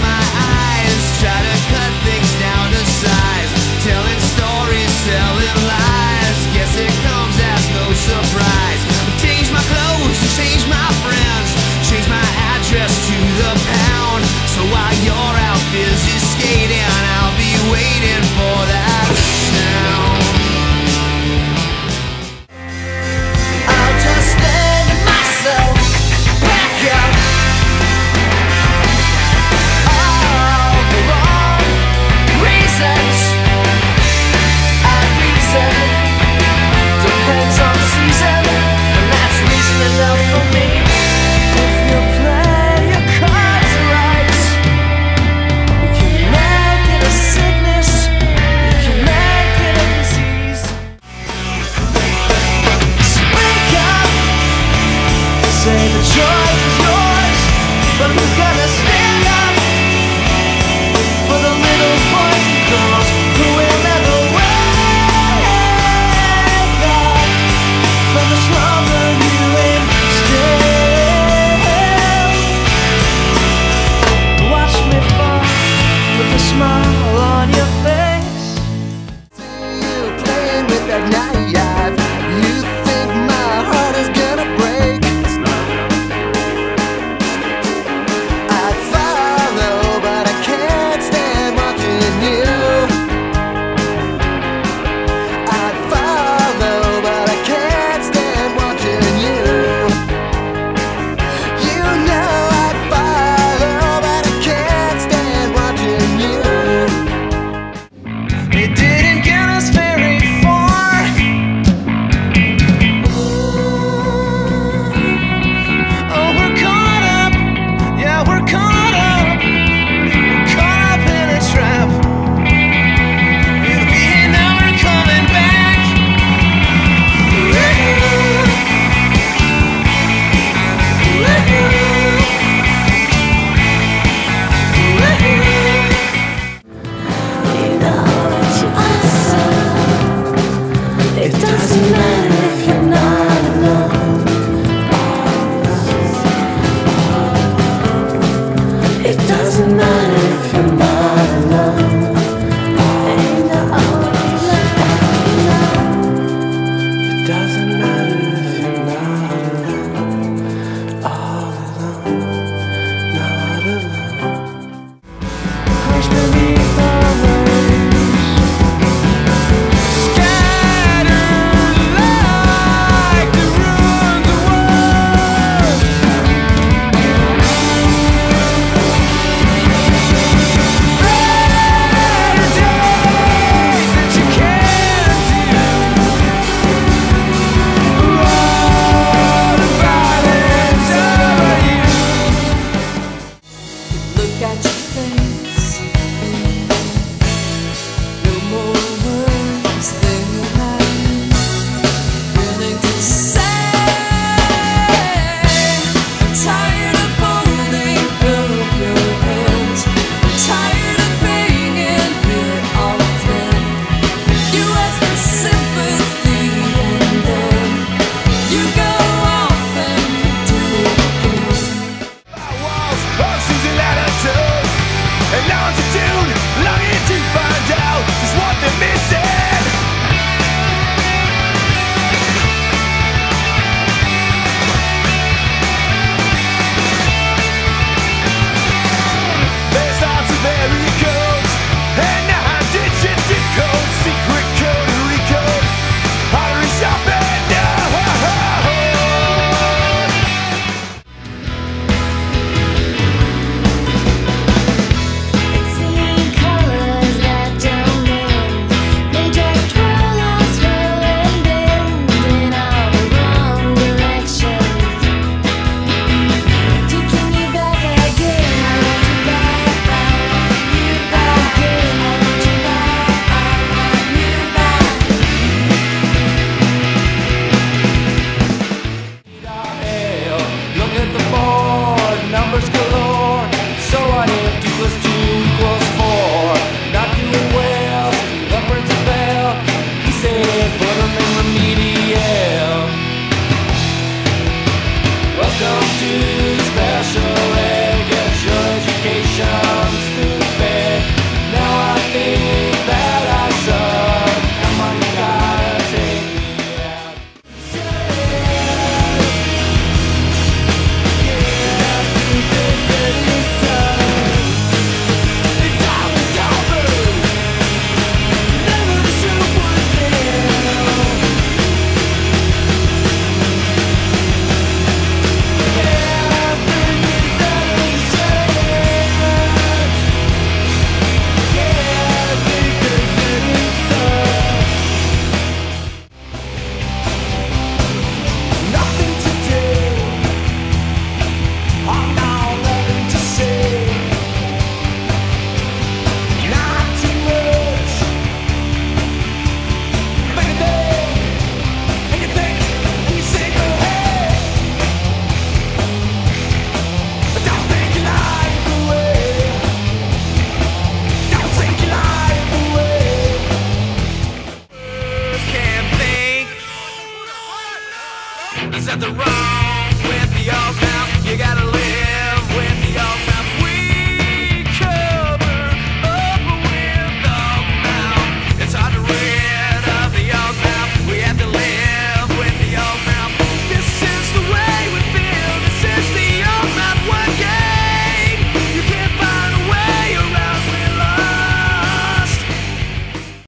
my eyes. Try to